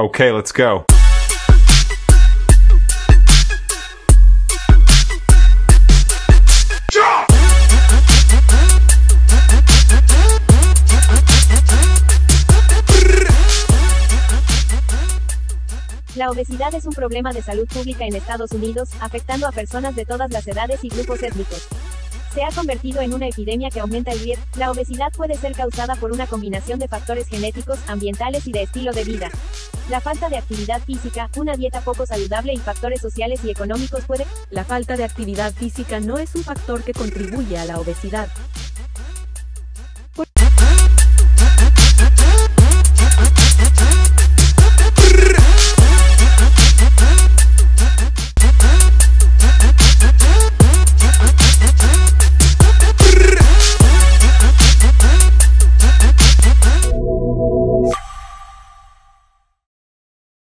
Okay, let's go. La obesidad es un problema de salud pública en Estados Unidos, afectando a personas de todas las edades y grupos étnicos. Se ha convertido en una epidemia que aumenta el riesgo. La obesidad puede ser causada por una combinación de factores genéticos, ambientales y de estilo de vida. La falta de actividad física, una dieta poco saludable y factores sociales y económicos puede... La falta de actividad física no es un factor que contribuye a la obesidad.